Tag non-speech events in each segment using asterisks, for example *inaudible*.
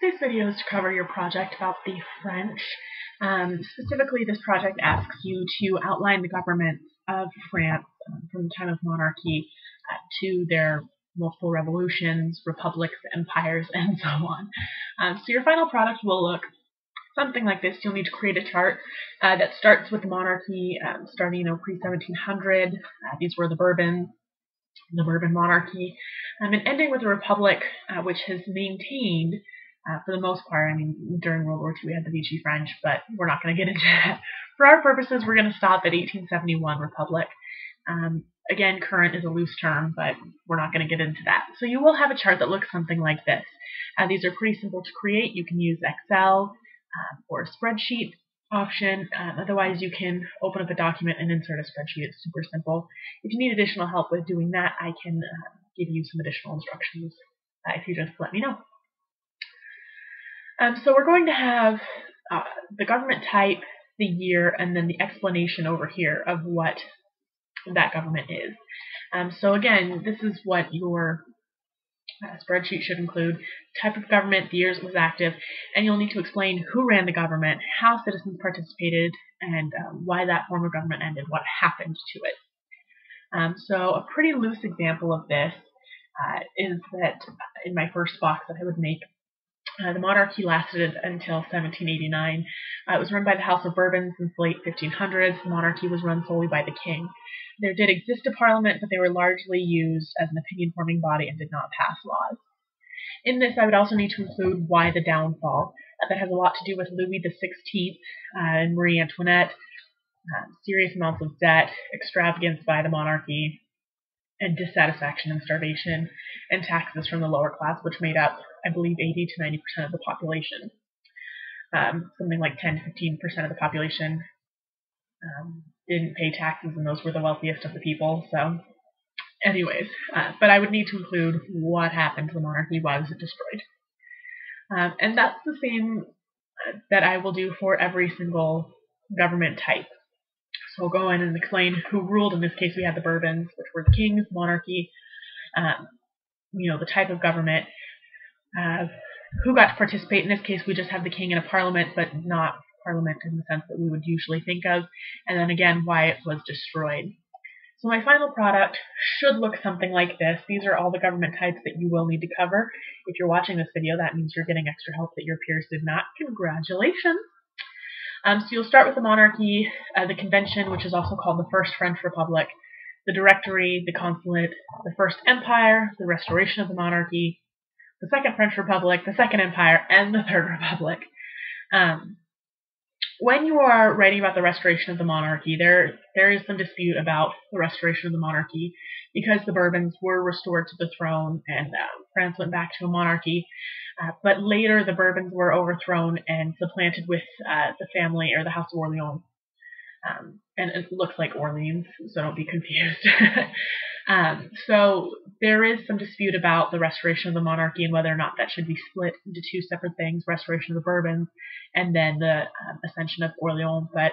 This video is to cover your project about the French. Um, specifically, this project asks you to outline the government of France um, from the time of monarchy uh, to their multiple revolutions, republics, empires, *laughs* and so on. Um, so your final product will look something like this. You'll need to create a chart uh, that starts with the monarchy, um, starting you know, pre-1700. Uh, these were the Bourbons, the Bourbon monarchy, um, and ending with a republic uh, which has maintained uh, for the most part, I mean, during World War II we had the Vichy French, but we're not going to get into that. For our purposes, we're going to stop at 1871 Republic. Um, again, current is a loose term, but we're not going to get into that. So you will have a chart that looks something like this. Uh, these are pretty simple to create. You can use Excel um, or a spreadsheet option. Um, otherwise, you can open up a document and insert a spreadsheet. It's super simple. If you need additional help with doing that, I can uh, give you some additional instructions uh, if you just let me know. Um, so we're going to have uh, the government type, the year, and then the explanation over here of what that government is. Um, so again, this is what your uh, spreadsheet should include. Type of government, the years it was active, and you'll need to explain who ran the government, how citizens participated, and uh, why that form of government ended, what happened to it. Um, so a pretty loose example of this uh, is that in my first box that I would make uh, the monarchy lasted until 1789. Uh, it was run by the House of Bourbon since the late 1500s. The monarchy was run solely by the king. There did exist a parliament, but they were largely used as an opinion forming body and did not pass laws. In this, I would also need to include why the downfall. Uh, that has a lot to do with Louis XVI uh, and Marie Antoinette, uh, serious amounts of debt, extravagance by the monarchy, and dissatisfaction and starvation, and taxes from the lower class, which made up, I believe, 80 to 90 percent of the population. Um, something like 10 to 15 percent of the population um, didn't pay taxes, and those were the wealthiest of the people. So, anyways, uh, but I would need to include what happened to the monarchy, why was it destroyed, um, and that's the same uh, that I will do for every single government type. So we'll go in and explain who ruled. In this case, we had the Bourbons, which were the kings, monarchy, um, you know, the type of government, who got to participate. In this case, we just have the king in a parliament, but not parliament in the sense that we would usually think of. And then again, why it was destroyed. So my final product should look something like this. These are all the government types that you will need to cover. If you're watching this video, that means you're getting extra help that your peers did not. Congratulations! Um, so you'll start with the monarchy, uh, the convention, which is also called the First French Republic, the directory, the consulate, the First Empire, the restoration of the monarchy, the Second French Republic, the Second Empire, and the Third Republic. Um, when you are writing about the restoration of the monarchy, there there is some dispute about the restoration of the monarchy because the Bourbons were restored to the throne and uh, France went back to a monarchy. Uh, but later, the Bourbons were overthrown and supplanted with uh, the family or the House of Orleans. Um, and it looks like Orleans, so don't be confused. *laughs* um, so there is some dispute about the restoration of the monarchy and whether or not that should be split into two separate things: restoration of the Bourbons and then the um, ascension of Orleans. But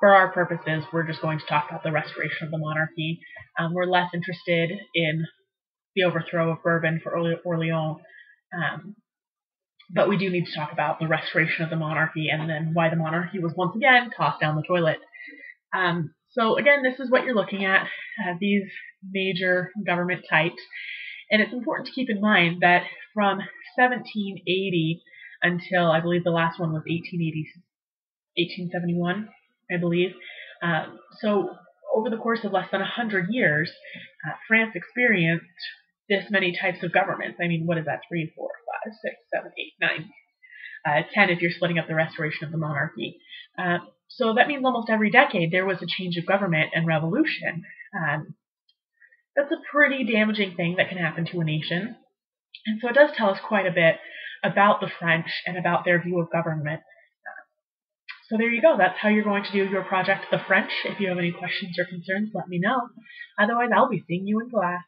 for our purposes, we're just going to talk about the restoration of the monarchy. Um, we're less interested in the overthrow of Bourbon for Orleans um, but we do need to talk about the restoration of the monarchy and then why the monarchy was once again tossed down the toilet. Um, so again, this is what you're looking at, uh, these major government types. And it's important to keep in mind that from 1780 until I believe the last one was 1880, 1871, I believe. Uh, so over the course of less than 100 years, uh, France experienced this many types of governments. I mean, what is that? Three, four, five, six, seven, eight, nine, uh, ten if you're splitting up the restoration of the monarchy. Uh, so that means almost every decade there was a change of government and revolution. Um, that's a pretty damaging thing that can happen to a nation. And so it does tell us quite a bit about the French and about their view of government. So there you go. That's how you're going to do your project, The French. If you have any questions or concerns, let me know. Otherwise, I'll be seeing you in class.